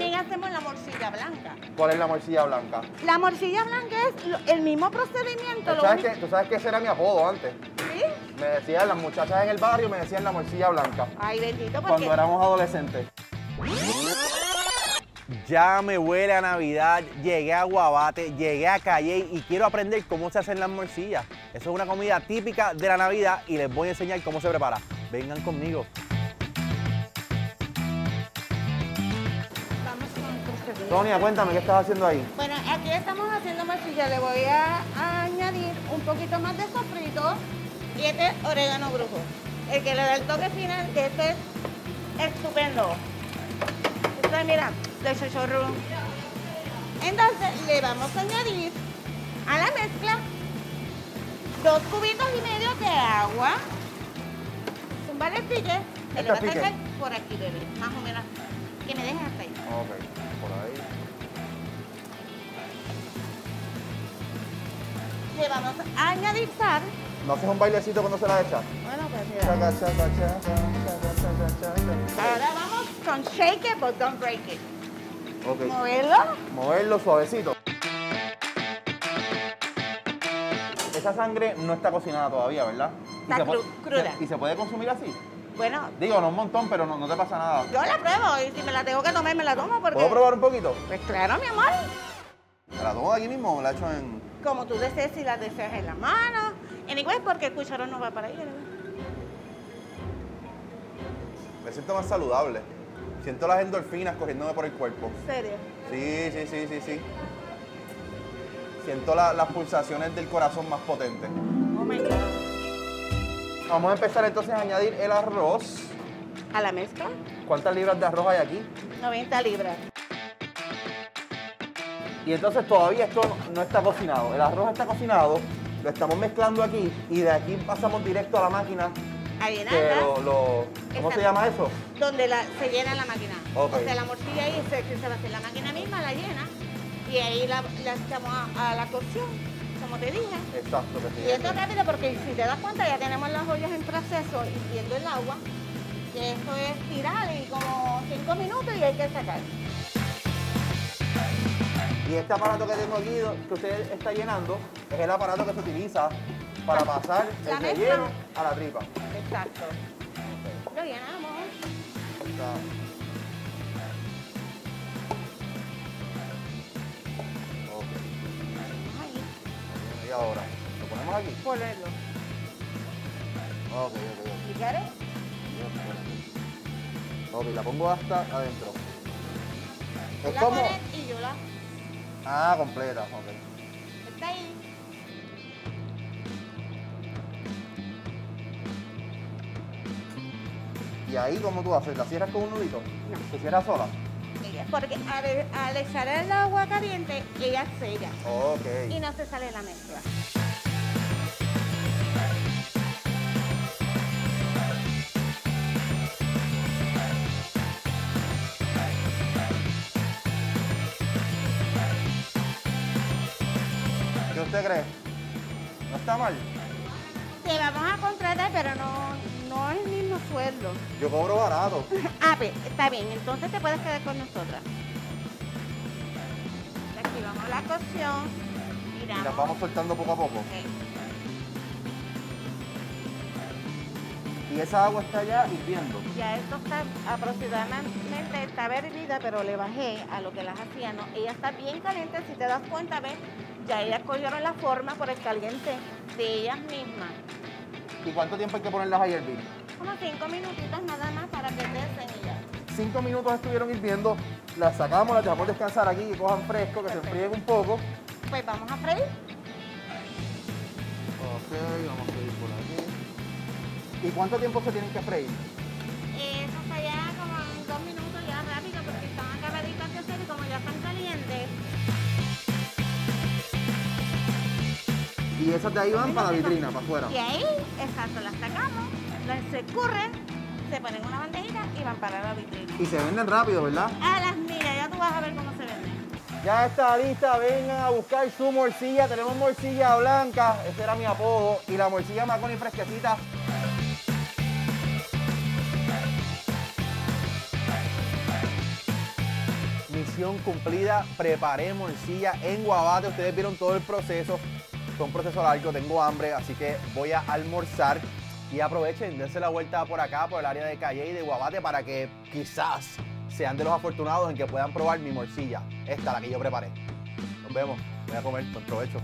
también hacemos la morcilla blanca. ¿Cuál es la morcilla blanca? La morcilla blanca es lo- el mismo procedimiento. ¿Tú lo sabes, único- que, tú sabes que ese era mi apodo antes. ¿Sí? Me decían, las muchachas en el barrio me decían la morcilla blanca. Ay, bendito, porque... Cuando éramos adolescentes. Ya me huele a Navidad, llegué a Guabate, llegué a Calle y quiero aprender cómo se hacen las morcillas. Eso es una comida típica de la Navidad y les voy a enseñar cómo se prepara. Vengan conmigo. Sonia, cuéntame, ¿qué estás haciendo ahí? Bueno, aquí estamos haciendo morcilla. Le voy a, a añadir un poquito más de sofrito y este es orégano brujo. El que le da el toque final, que este es estupendo. Entonces, mira, de chochorro. Entonces, le vamos a añadir a la mezcla dos cubitos y medio de agua. Un par de piques. Que le vas a echar por aquí, bebé. Más o menos. Que me dejes hasta ahí. Ok, por ahí. Le vamos a añadir sal. ¿No haces un bailecito cuando se la echa? Bueno, pues mira. Chaca, chaca, chaca. Ahora vamos con shake it, but don't break it. Ok, Moverlo. moverlo suavecito. Esa sangre no está cocinada todavía, ¿verdad? Y Está puede- cruda. ¿Y se puede consumir así? Bueno, Digo, no un montón, pero no, no te pasa nada. yo la pruebo y si me la tengo que tomar, me la tomo porque... ¿Puedo probar un poquito? Pues claro, mi amor. ¿Me la tomo de aquí mismo o la echo en...? Como tú desees, si la deseas en la mano. Anyway, porque el cucharón no va para ahí. ¿verdad? Me siento más saludable. Siento las endorfinas corriéndome por el cuerpo. ¿En serio? Sí, sí, sí, sí, sí. Siento la- las pulsaciones del corazón más potentes. Oh my God. Vamos a empezar entonces a añadir el arroz. A la mezcla, ¿Cuántas libras de arroz hay aquí? 90 libras. Y entonces todavía esto no está cocinado. El arroz está cocinado, lo estamos mezclando aquí y de aquí pasamos directo a la máquina A llenarla, lo, lo- ¿Cómo se llama eso? donde la, se llena la máquina. Ok. O sea, la morcilla ahí se, se va a hacer la máquina misma, la llena. Y ahí la, la echamos a, a la cocción, como te dije. Exacto. Y esto es rápido porque si te das cuenta ya tenemos las ollas en proceso hirviendo el agua. Que esto es tirar y como 5 minutos y hay que sacar. Y este aparato que tengo aquí, que usted está llenando, es el aparato que se utiliza para pasar La el relleno a la tripa. Exacto. Lo llenamos. Ahora, ¿lo ponemos aquí? ponerlo. Ok, ok, ok. ¿Y quieres? Ok, la pongo hasta adentro. Es La como... y yo la... Ah, completa, ok. Está ahí. Y ahí, ¿cómo tú haces? ¿La cierras con un nudito? No. ¿Se cierra sola? Porque al, al echar el agua caliente, ella sella Ok. y no se sale la mezcla. ¿Qué usted cree? ¿No está mal? Te vamos a contratar, pero no, no es el mismo sueldo. Yo cobro barato. Ah, pues, está bien, entonces te puedes quedar con nosotras. Activamos la cocción, Y miramos. las vamos soltando poco a poco. Ok. Y esa agua está ya hirviendo. Ya esto está aproximadamente, estaba hervida, pero le bajé a lo que las hacía, ¿no? Ella está bien caliente, si te das cuenta, ¿ves? Ya ellas cogieron la forma por el caliente de ellas mismas. ¿Y cuánto tiempo hay que ponerlas ahí a hervir? Como cinco minutitos nada más para que y ya. Cinco minutos estuvieron hirviendo, las sacamos, las dejamos descansar aquí, que cojan fresco, que se enfríen un poco. Pues vamos a freír. Ok, vamos a ir por aquí. ¿Y cuánto tiempo se tienen que freír? Y esas de ahí van para la vitrina, para afuera. Y ahí, exacto, las sacamos, las se escurren, se ponen en una bandejita y van para la vitrina. Y se venden rápido, ¿verdad? A las mira, ya tú vas a ver cómo se venden. Ya está lista, vengan a buscar su morcilla. Tenemos morcilla blanca, ese era mi apodo. Y la morcilla Maconi fresquecita. Mi misión cumplida. Preparé morcilla en Guabate. Ustedes vieron todo el proceso. Fue un proceso largo, tengo hambre, así que voy a almorzar. Y aprovechen, dense la vuelta por acá, por el área de Calle y de Guabate, para que quizás sean de los afortunados en que puedan probar mi morcilla. Esta, la que yo preparé. Nos vemos. Voy a comer. Con provecho.